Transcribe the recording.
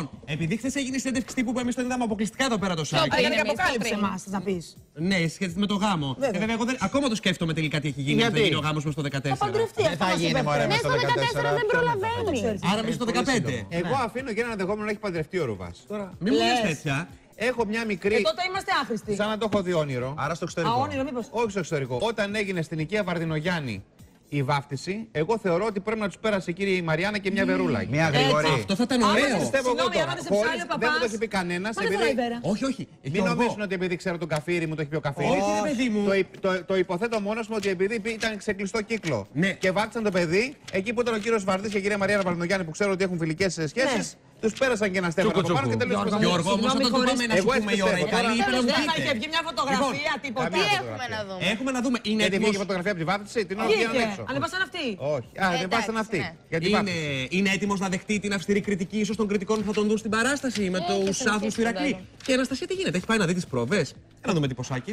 Λοιπόν, επειδή χθες έγινε η συνέντευξη τύπου που εμεί τον είδαμε αποκλειστικά εδώ πέρα το site. Έγινε Έγινε και εμείς αποκάλυψε πριν. εμάς, να πεις. Ναι, σχετικά με το γάμο. Βέβαια. Ε, βέβαια, εγώ δεν, ακόμα το σκέφτομαι τελικά τι έχει γίνει. αν Γιατί; Θα γίνει ο γάμος μας το 14. Θα παντρευτεί Δεν αυτό θα μας γίνει, είπε μωρέ, χθες. Ναι, στο στο 14 14 δεν το προλαβαίνει. ξέρεις. Άρα μέχρι το Πολύ 15. σύντομο. Εγώ αφήνω και ένα ενδεχόμενο να έχει παντρευτεί ο Ρουβάς. Τώρα Μην μου λες Λες. τέτοια. έχω μια μικρή. Και τότε είμαστε άχρηστοι. Σαν να το έχω δει όνειρο. Άρα στο Α, εξωτερικό. όνειρο, μήπως. Όχι στο εξωτερικό. Όταν έγινε στην οικία Βαρδινογιάννη η βάφτιση, εγώ θεωρώ ότι πρέπει να τους πέρασε η κύριε η Μαριάννα και μια βερούλα. Μια γρήγορη. Αυτό θα ήταν Άμα ωραίο. δεν Πιστεύω εγώ Συγγνώμη, τώρα. άμα δεν σε Χωρίς- ψάει ο δεν μου το παπάς, έχει πει κανένας. Μα δεν φοράει βέρα. Όχι, όχι. Μην Γιώργο, νομίζουν ότι επειδή ξέρω τον καφίρι μου, το έχει πει ο καφίρι. Όχι, ρε παιδί μου. Το, υ- το, το υποθέτω μόνος μου ότι επειδή πή- ήταν σε κλειστό κύκλο Ναι. και βάφτισαν το παιδί, εκεί που ήταν ο κύριος Βαρδί και η κυρία Μαρία Βαρδινογιάννη που ξέρω ότι έχουν φιλικές σχέσεις, τους πέρασαν και ένα στέφανο Τσούκου, από πάνω και τσούκου. τελείωσε. Γιώργο, Γιώργο, όμως Συγγνώμη, όταν του χωρίς- πάμε να σου Εγώ έτσι πούμε η ώρα η πιστεύω. καλή, Τώρα, είπε να Τέλος, μου δεν θα είχε πείτε. βγει μια φωτογραφία, τίποτα. καμία Τι φωτογραφία. έχουμε να δούμε; Έχουμε να δούμε. Είναι Γιατί βγήκε έτοιμος. φωτογραφία από τη βάφτιση, την ώρα βγαίνουν Βγήκε. έξω. Ανεβάσαν αυτοί. Όχι. Α, δεν Εντάξει, πάσαν αυτοί. ναι. Για την Είναι, βάφτιση. είναι έτοιμος να δεχτεί την αυστηρή κριτική ίσως των κριτικών που θα τον δουν στην παράσταση με Ε, του και στην άθλου του αρχή Ηρακλή. σκανδάλο. Και η Αναστασία τι γίνεται, έχει πάει να δει τις πρόβες. Να δούμε τι ποσάκι.